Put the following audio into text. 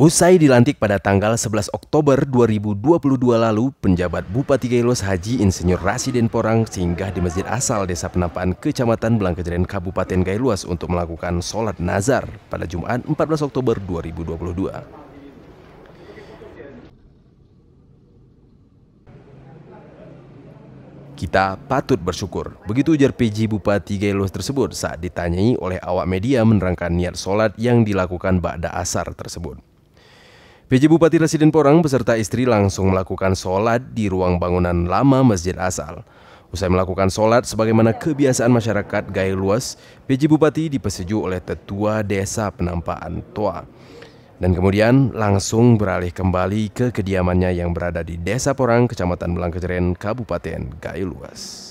Usai dilantik pada tanggal 11 Oktober 2022 lalu, penjabat Bupati Gailos Haji Insinyur Rasiden Porang singgah di Masjid Asal Desa Penampaan Kecamatan Blangkejeren Kabupaten Gailuas untuk melakukan sholat nazar pada Jumat 14 Oktober 2022. Kita patut bersyukur. Begitu ujar PJ Bupati Gailos tersebut saat ditanyai oleh awak media menerangkan niat sholat yang dilakukan Ba'da Asar tersebut. PJ Bupati Residen Porang beserta istri langsung melakukan sholat di ruang bangunan lama Masjid Asal. Usai melakukan sholat sebagaimana kebiasaan masyarakat Gaya Luas, PJ Bupati dipersejuk oleh Tetua Desa Penampaan Toa. Dan kemudian langsung beralih kembali ke kediamannya yang berada di Desa Porang, Kecamatan Belangkejeren, Kabupaten Gaya Luas.